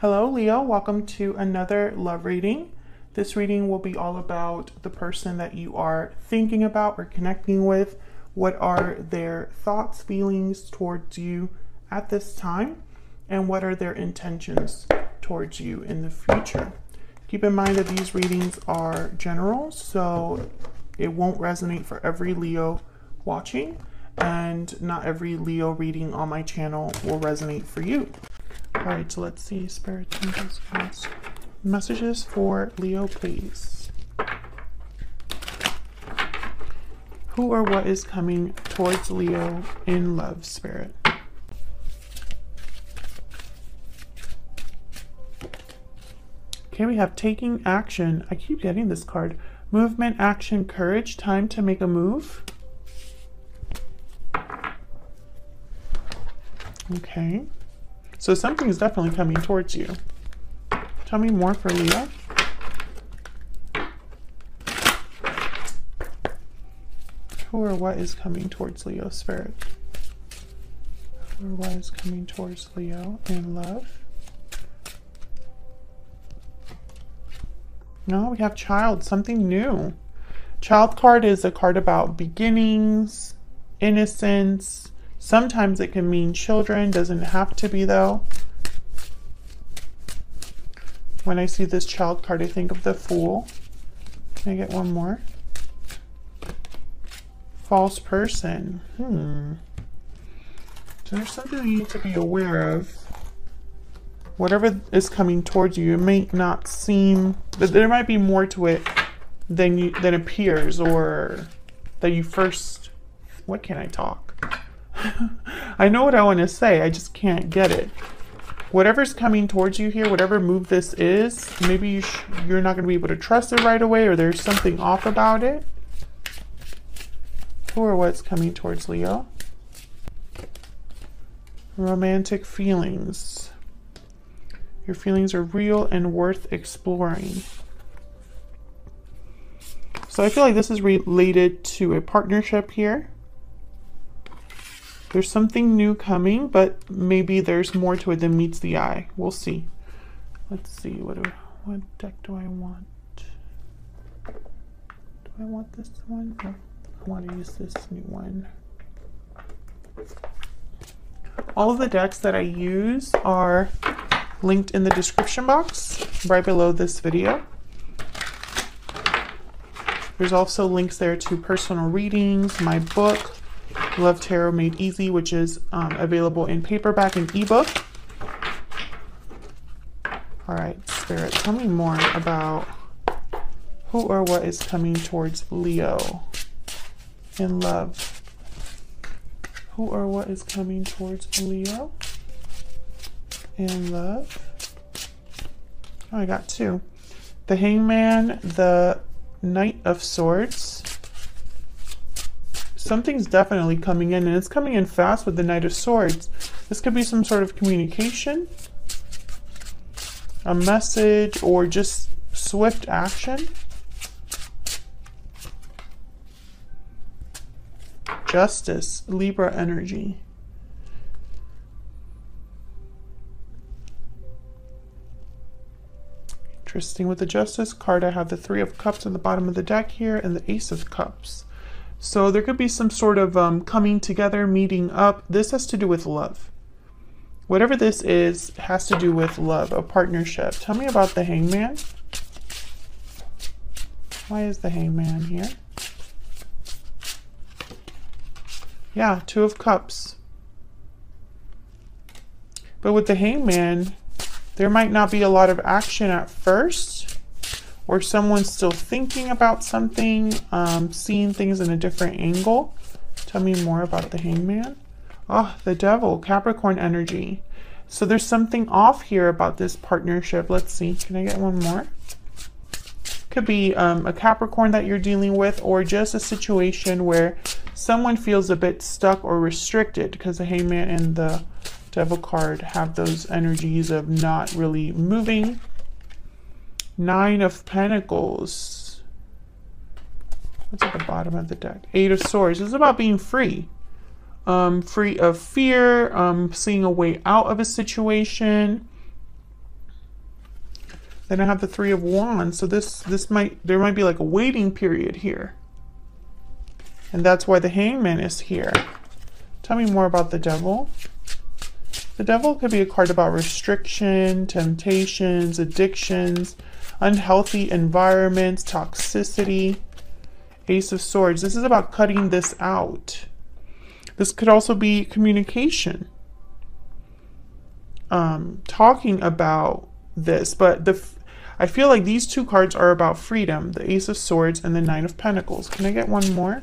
Hello, Leo. Welcome to another love reading. This reading will be all about the person that you are thinking about or connecting with. What are their thoughts, feelings towards you at this time? And what are their intentions towards you in the future? Keep in mind that these readings are general, so it won't resonate for every Leo watching, and not every Leo reading on my channel will resonate for you. All right, so let's see. Spirit messages for Leo, please. Who or what is coming towards Leo in love, Spirit? Okay, we have taking action. I keep getting this card. Movement, action, courage, time to make a move. Okay. So something is definitely coming towards you. Tell me more for Leo. Who or what is coming towards Leo spirit? Who or what is coming towards Leo in love? No, we have child, something new. Child card is a card about beginnings, innocence, Sometimes it can mean children, doesn't have to be though. When I see this child card, I think of the Fool. Can I get one more? False person. Hmm. So there's something you need to be aware of. Whatever is coming towards you, it may not seem, but there might be more to it than you than appears, or that you first. What can I talk? I know what I want to say, I just can't get it. Whatever's coming towards you here, whatever move this is, maybe you you're not going to be able to trust it right away or there's something off about it. Who or what's coming towards Leo. Romantic feelings. Your feelings are real and worth exploring. So I feel like this is related to a partnership here. There's something new coming, but maybe there's more to it than meets the eye. We'll see. Let's see. What do, what deck do I want? Do I want this one? Oh, I want to use this new one. All of the decks that I use are linked in the description box right below this video. There's also links there to personal readings, my book, Love Tarot Made Easy, which is um, available in paperback and ebook. All right, Spirit, tell me more about who or what is coming towards Leo in love. Who or what is coming towards Leo in love? Oh, I got two. The Hangman, the Knight of Swords, something's definitely coming in, and it's coming in fast with the Knight of Swords. This could be some sort of communication, a message, or just swift action. Justice, Libra energy. Interesting. With the Justice card, I have the Three of Cups at the bottom of the deck here and the Ace of Cups. So there could be some sort of um, coming together, meeting up. This has to do with love. Whatever this is has to do with love, a partnership. Tell me about the hangman. Why is the hangman here? Yeah, two of cups. But with the hangman, there might not be a lot of action at first or someone's still thinking about something, um, seeing things in a different angle. Tell me more about the hangman. Oh, the devil, Capricorn energy. So there's something off here about this partnership. Let's see. Can I get one more? Could be um, a Capricorn that you're dealing with or just a situation where someone feels a bit stuck or restricted because the hangman and the devil card have those energies of not really moving Nine of Pentacles. What's at the bottom of the deck? Eight of Swords. It's about being free. Um, free of fear, um, seeing a way out of a situation. Then I have the Three of Wands. So this this might there might be like a waiting period here. And that's why the Hangman is here. Tell me more about the Devil. The Devil could be a card about restriction, temptations, addictions, unhealthy environments, toxicity. Ace of Swords. This is about cutting this out. This could also be communication. Um, talking about this, but the I feel like these two cards are about freedom, the Ace of Swords and the Nine of Pentacles. Can I get one more?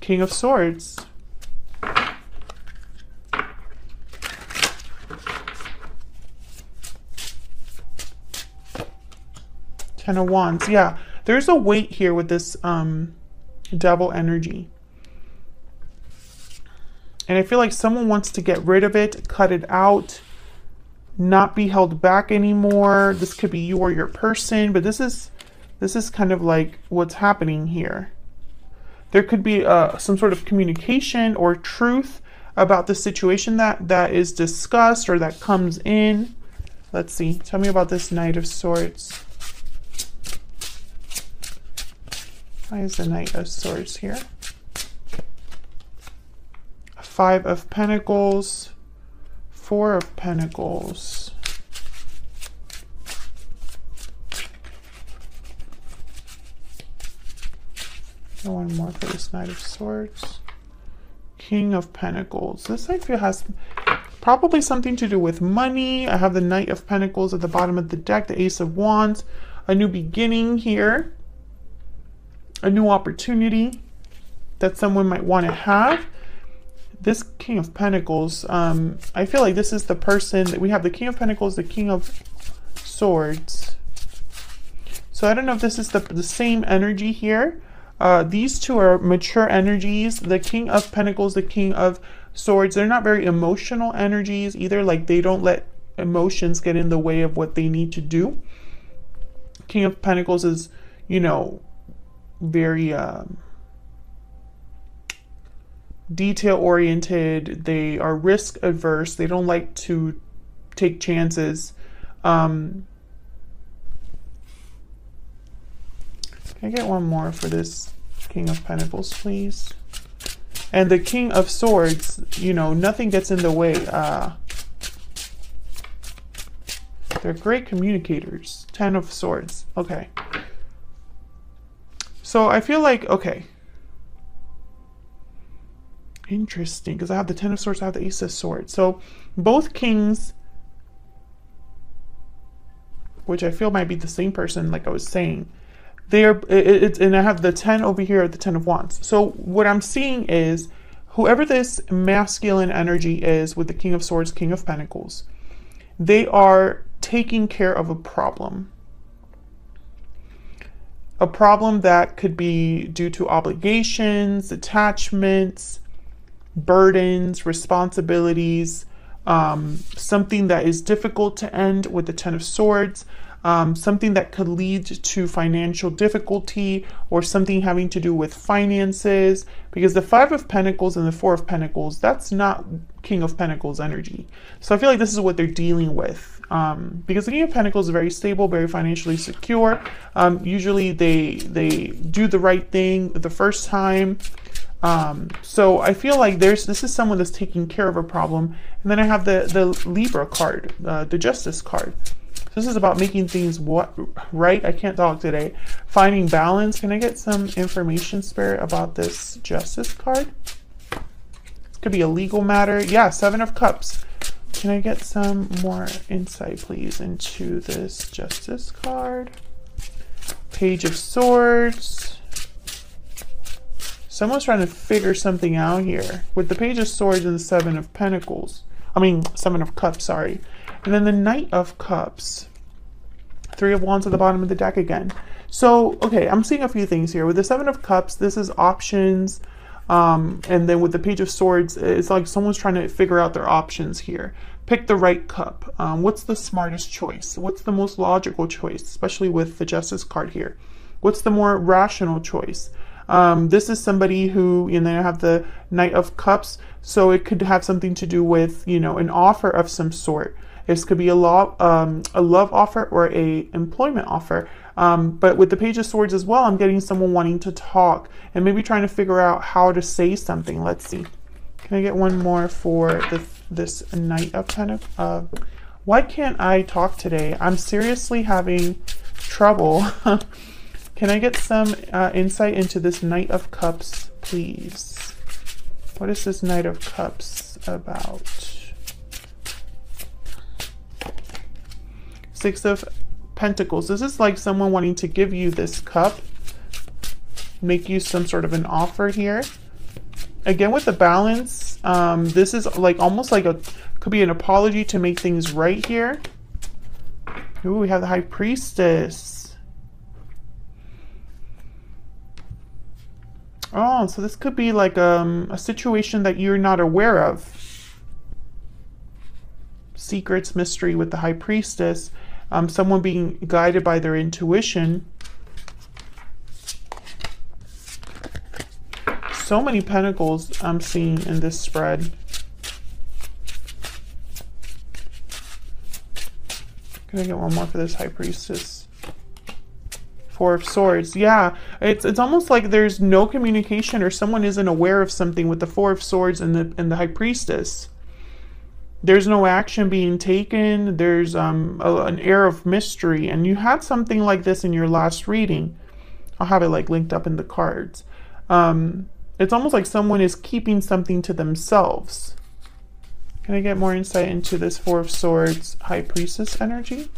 King of Swords. Ten of Wands. Yeah, there's a weight here with this um, devil energy. And I feel like someone wants to get rid of it, cut it out, not be held back anymore. This could be you or your person, but this is this is kind of like what's happening here. There could be uh, some sort of communication or truth about the situation that that is discussed or that comes in. Let's see. Tell me about this Knight of Swords. Why is the Knight of Swords here? Five of Pentacles, Four of Pentacles. one more for this Knight of Swords. King of Pentacles. This I feel has probably something to do with money. I have the Knight of Pentacles at the bottom of the deck, the Ace of Wands, a new beginning here a new opportunity that someone might want to have. This King of Pentacles, um, I feel like this is the person that we have the King of Pentacles, the King of Swords. So I don't know if this is the, the same energy here. Uh, these two are mature energies. The King of Pentacles, the King of Swords, they're not very emotional energies either. Like they don't let emotions get in the way of what they need to do. King of Pentacles is, you know, very um, detail oriented. They are risk averse. They don't like to take chances. Um, can I get one more for this King of Pentacles, please? And the King of Swords, you know, nothing gets in the way. Uh, they're great communicators. Ten of Swords. Okay. So I feel like, okay. Interesting, because I have the Ten of Swords, I have the Ace of Swords. So both kings, which I feel might be the same person, like I was saying, they are, it, it, and I have the 10 over here, at the 10 of Wands. So what I'm seeing is whoever this masculine energy is with the King of Swords, King of Pentacles, they are taking care of a problem a problem that could be due to obligations, attachments, burdens, responsibilities, um, something that is difficult to end with the Ten of Swords, um, something that could lead to financial difficulty or something having to do with finances. Because the Five of Pentacles and the Four of Pentacles, that's not King of Pentacles energy. So I feel like this is what they're dealing with. Um, because the King of Pentacles is very stable, very financially secure. Um, usually they they do the right thing the first time. Um, so I feel like there's this is someone that's taking care of a problem. And then I have the the Libra card, uh, the Justice card. This is about making things what right. I can't talk today. Finding balance. Can I get some information, Spirit, about this Justice card? This could be a legal matter. Yeah, Seven of Cups. Can I get some more insight, please, into this Justice card? Page of Swords. Someone's trying to figure something out here. With the Page of Swords and the Seven of Pentacles. I mean, Seven of Cups, sorry. And then the Knight of Cups. Three of Wands at the bottom of the deck again. So, okay, I'm seeing a few things here. With the Seven of Cups, this is options. Um, and then with the Page of Swords, it's like someone's trying to figure out their options here. Pick the right cup. Um, what's the smartest choice? What's the most logical choice, especially with the Justice card here? What's the more rational choice? Um, this is somebody who, you know, have the Knight of Cups, so it could have something to do with, you know, an offer of some sort This could be a love, um, a love offer or a employment offer. Um, but with the Page of Swords as well, I'm getting someone wanting to talk and maybe trying to figure out how to say something. Let's see. Can I get one more for this Knight of Pentacles? Uh, why can't I talk today? I'm seriously having trouble. Can I get some uh, insight into this Knight of Cups, please? What is this Knight of Cups about? Six of Pentacles. This is like someone wanting to give you this cup, make you some sort of an offer here. Again, with the balance, um, this is like almost like a, could be an apology to make things right here. Ooh, we have the High Priestess. Oh, so this could be like um, a situation that you're not aware of. Secrets, mystery with the High Priestess um, someone being guided by their intuition. So many pentacles I'm seeing in this spread. Can I get one more for this High Priestess? Four of Swords. Yeah, it's it's almost like there's no communication or someone isn't aware of something with the Four of Swords and the and the High Priestess there's no action being taken there's um, a, an air of mystery and you had something like this in your last reading. I'll have it like linked up in the cards. Um, it's almost like someone is keeping something to themselves. Can i get more insight into this four of swords high priestess energy?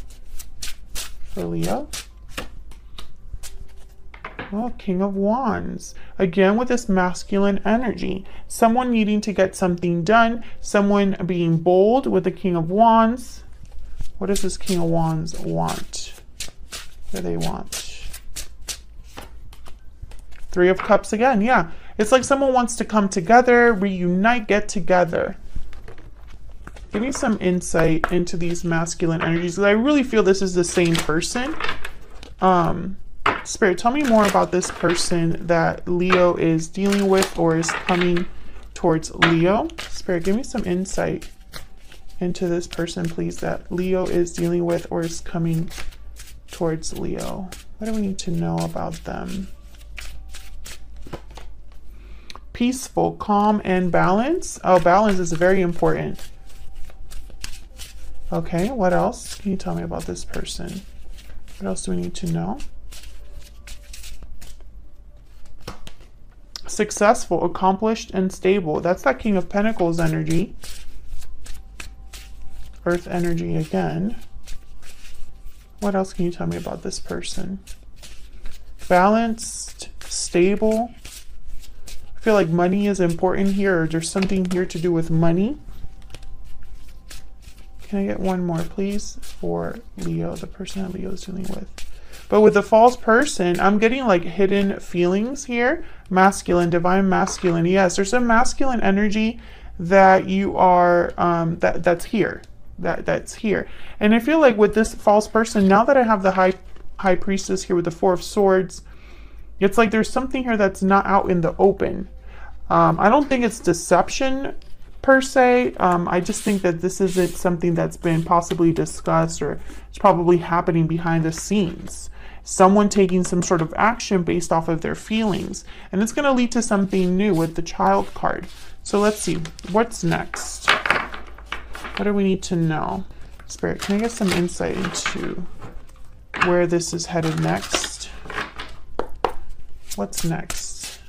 For leo Oh, King of Wands. Again, with this masculine energy. Someone needing to get something done. Someone being bold with the King of Wands. What does this King of Wands want? What do they want? Three of Cups again. Yeah. It's like someone wants to come together, reunite, get together. Give me some insight into these masculine energies. I really feel this is the same person. Um, Spirit, tell me more about this person that Leo is dealing with or is coming towards Leo. Spirit, give me some insight into this person, please, that Leo is dealing with or is coming towards Leo. What do we need to know about them? Peaceful, calm, and balance. Oh, balance is very important. Okay, what else? Can you tell me about this person? What else do we need to know? Successful, accomplished, and stable. That's that King of Pentacles energy. Earth energy again. What else can you tell me about this person? Balanced, stable. I feel like money is important here. There's something here to do with money. Can I get one more, please, for Leo, the person that Leo is dealing with? But with the false person, I'm getting like hidden feelings here. Masculine, divine masculine. Yes, there's a masculine energy that you are, um, that that's here. That that's here. And I feel like with this false person, now that I have the high high priestess here with the four of swords, it's like there's something here that's not out in the open. Um, I don't think it's deception per se. Um, I just think that this isn't something that's been possibly discussed or it's probably happening behind the scenes someone taking some sort of action based off of their feelings. And it's going to lead to something new with the child card. So let's see, what's next? What do we need to know? Spirit, can I get some insight into where this is headed next? What's next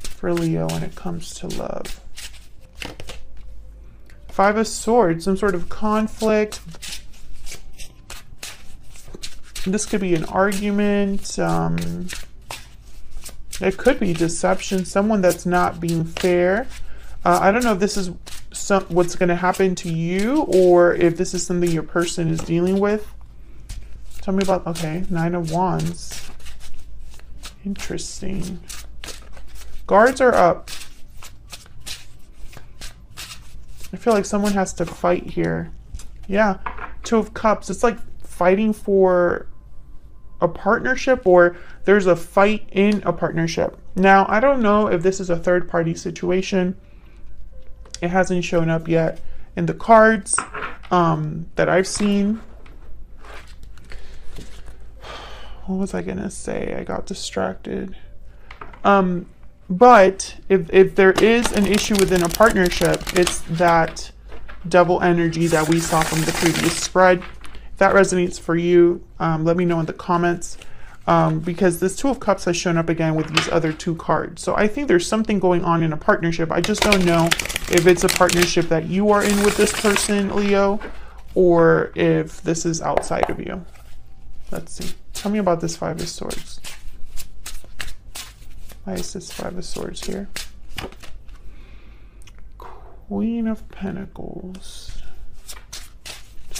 for Leo when it comes to love? Five of Swords, some sort of conflict, this could be an argument. Um, it could be deception. Someone that's not being fair. Uh, I don't know if this is some, what's going to happen to you or if this is something your person is dealing with. Tell me about, okay, Nine of Wands. Interesting. Guards are up. I feel like someone has to fight here. Yeah, Two of Cups. It's like fighting for a partnership or there's a fight in a partnership. Now, I don't know if this is a third party situation. It hasn't shown up yet in the cards. um, that I've seen. What was I gonna say? I got distracted. Um, but if, if there is an issue within a partnership, it's that double energy that we saw from the previous spread. That resonates for you, um, let me know in the comments. Um, because this Two of Cups has shown up again with these other two cards. So I think there's something going on in a partnership. I just don't know if it's a partnership that you are in with this person, Leo, or if this is outside of you. Let's see. Tell me about this Five of Swords. Why is this Five of Swords here? Queen of Pentacles.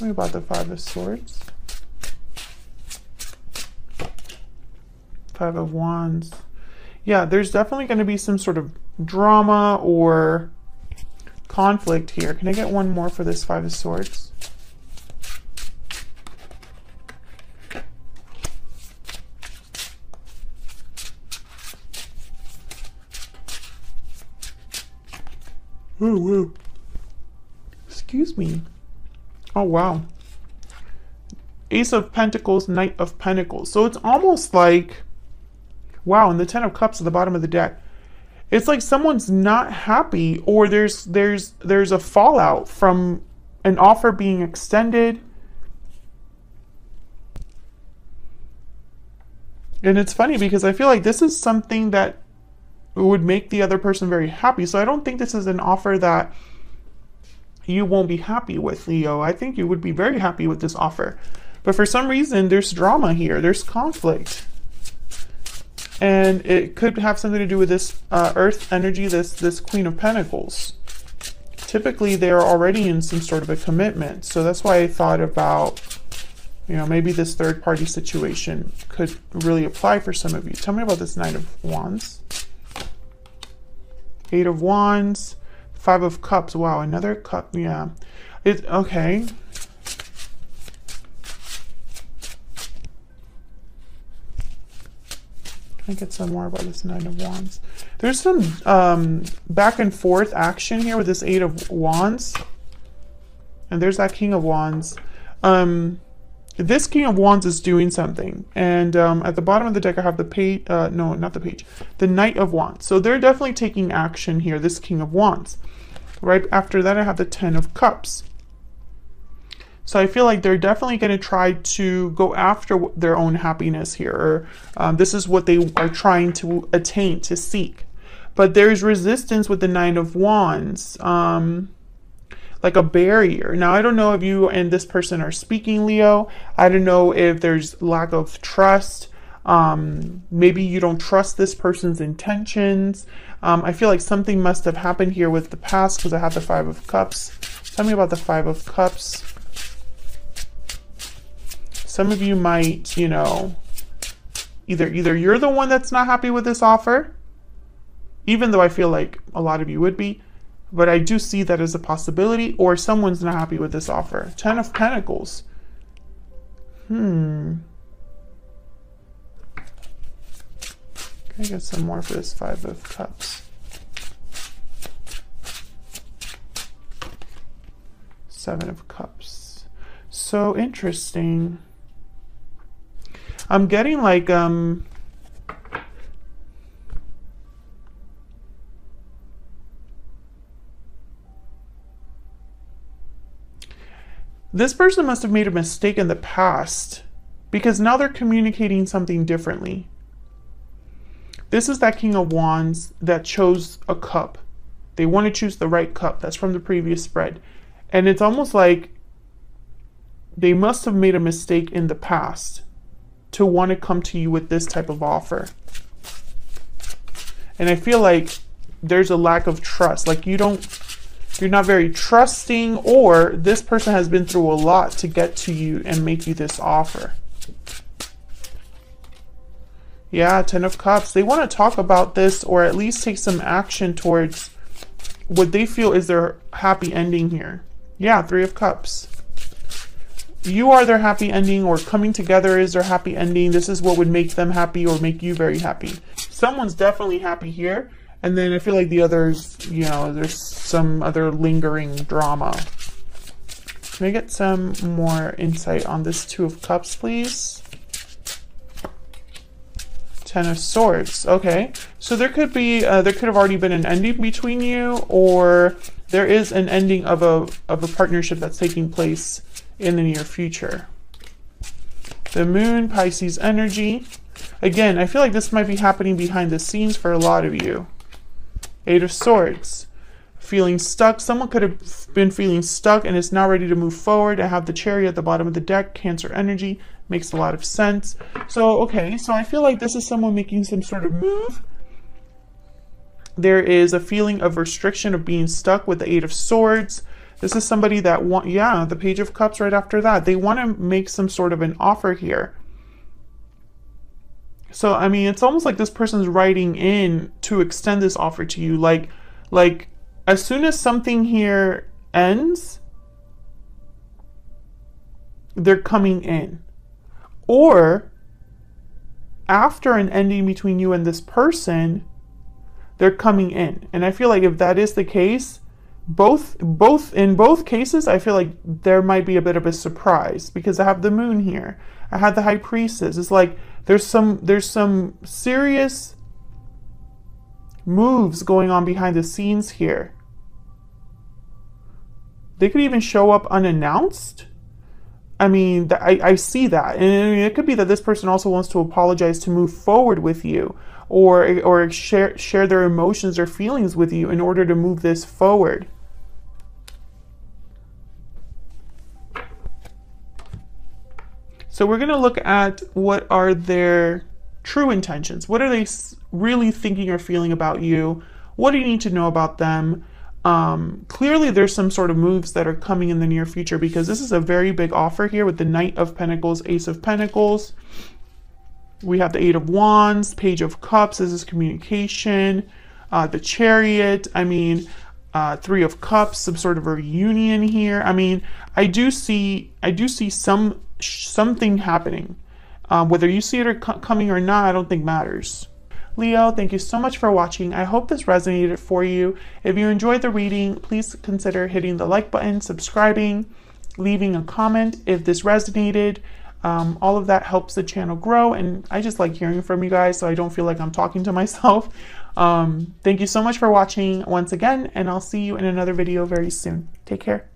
Me about the Five of Swords. Five of Wands. Yeah, there's definitely going to be some sort of drama or conflict here. Can I get one more for this Five of Swords? Oh, wow. Excuse me. Oh, wow. Ace of Pentacles, Knight of Pentacles. So it's almost like, wow, and the Ten of Cups at the bottom of the deck. It's like someone's not happy or there's there's there's a fallout from an offer being extended. And it's funny because I feel like this is something that would make the other person very happy. So I don't think this is an offer that you won't be happy with, Leo. I think you would be very happy with this offer. But for some reason, there's drama here. There's conflict. And it could have something to do with this uh, earth energy, this, this Queen of Pentacles. Typically, they're already in some sort of a commitment. So that's why I thought about, you know, maybe this third party situation could really apply for some of you. Tell me about this Knight of Wands. Eight of Wands, Five of Cups. Wow, another cup. Yeah. It, okay. Can I get some more about this Nine of Wands? There's some um, back and forth action here with this Eight of Wands. And there's that King of Wands. Um, this King of Wands is doing something. And um, at the bottom of the deck, I have the page, uh, no, not the page, the Knight of Wands. So they're definitely taking action here, this King of Wands. Right after that, I have the Ten of Cups. So I feel like they're definitely going to try to go after their own happiness here. Or, um, this is what they are trying to attain, to seek. But there's resistance with the Nine of Wands. Um, like a barrier. Now, I don't know if you and this person are speaking, Leo. I don't know if there's lack of trust. Um, maybe you don't trust this person's intentions. Um, I feel like something must have happened here with the past because I have the Five of Cups. Tell me about the Five of Cups. Some of you might, you know, either either you're the one that's not happy with this offer, even though I feel like a lot of you would be, but I do see that as a possibility, or someone's not happy with this offer. Ten of Pentacles. Hmm. Can I get some more for this Five of Cups? Seven of Cups. So interesting. I'm getting like, um, This person must have made a mistake in the past because now they're communicating something differently. This is that King of Wands that chose a cup. They want to choose the right cup. That's from the previous spread. And it's almost like they must have made a mistake in the past to want to come to you with this type of offer. And I feel like there's a lack of trust. Like you don't you're not very trusting, or this person has been through a lot to get to you and make you this offer. Yeah, Ten of Cups. They want to talk about this or at least take some action towards what they feel is their happy ending here. Yeah, Three of Cups. You are their happy ending or coming together is their happy ending. This is what would make them happy or make you very happy. Someone's definitely happy here. And then I feel like the others, you know, there's some other lingering drama. Can I get some more insight on this Two of Cups, please? Ten of Swords. Okay, so there could be, uh, there could have already been an ending between you, or there is an ending of a of a partnership that's taking place in the near future. The Moon, Pisces energy. Again, I feel like this might be happening behind the scenes for a lot of you. Eight of Swords. Feeling stuck. Someone could have been feeling stuck and is now ready to move forward. I have the chariot at the bottom of the deck. Cancer energy. Makes a lot of sense. So, okay, so I feel like this is someone making some sort of move. There is a feeling of restriction of being stuck with the Eight of Swords. This is somebody that want, yeah, the Page of Cups right after that. They want to make some sort of an offer here. So, I mean, it's almost like this person's writing in to extend this offer to you. Like, like as soon as something here ends, they're coming in or after an ending between you and this person, they're coming in. And I feel like if that is the case, both both in both cases, I feel like there might be a bit of a surprise because I have the moon here. I had the high priestess. It's like there's some there's some serious moves going on behind the scenes here. They could even show up unannounced I mean, I, I see that. And it could be that this person also wants to apologize to move forward with you or, or share, share their emotions or feelings with you in order to move this forward. So we're going to look at what are their true intentions. What are they really thinking or feeling about you? What do you need to know about them? Um, clearly, there's some sort of moves that are coming in the near future because this is a very big offer here with the Knight of Pentacles, Ace of Pentacles. We have the Eight of Wands, Page of Cups. This is communication. Uh, the Chariot. I mean, uh, Three of Cups. Some sort of a reunion here. I mean, I do see. I do see some something happening. Um, whether you see it or coming or not, I don't think matters. Leo, thank you so much for watching. I hope this resonated for you. If you enjoyed the reading, please consider hitting the like button, subscribing, leaving a comment if this resonated. Um, all of that helps the channel grow, and I just like hearing from you guys so I don't feel like I'm talking to myself. Um, thank you so much for watching once again, and I'll see you in another video very soon. Take care.